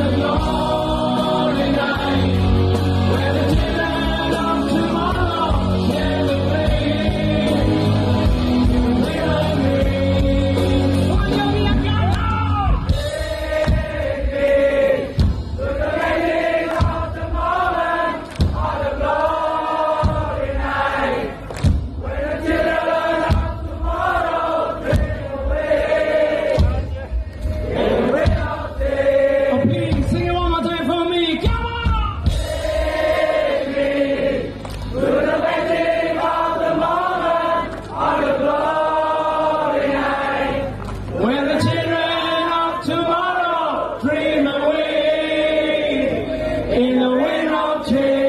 alone. in the wind of change.